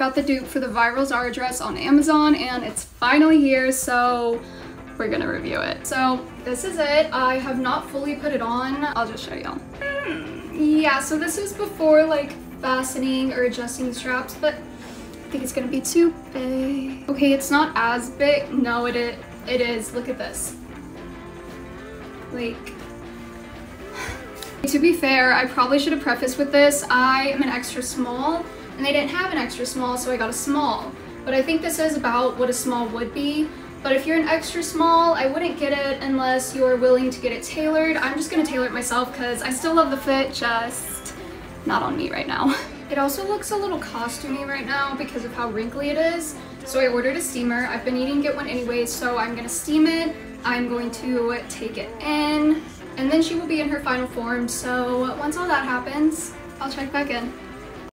got the dupe for the Virals Zara dress on Amazon and it's finally here, so we're gonna review it. So this is it. I have not fully put it on. I'll just show y'all. Hmm, yeah, so this is before like fastening or adjusting the straps, but I think it's gonna be too big. Okay, it's not as big. No, it is. It is. Look at this. Like, to be fair, I probably should have prefaced with this. I am an extra small, and they didn't have an extra small, so I got a small. But I think this is about what a small would be. But if you're an extra small, I wouldn't get it unless you're willing to get it tailored. I'm just gonna tailor it myself because I still love the fit, just not on me right now. It also looks a little costumey right now because of how wrinkly it is. So I ordered a steamer. I've been needing to get one anyway, so I'm gonna steam it. I'm going to take it in, and then she will be in her final form. So once all that happens, I'll check back in.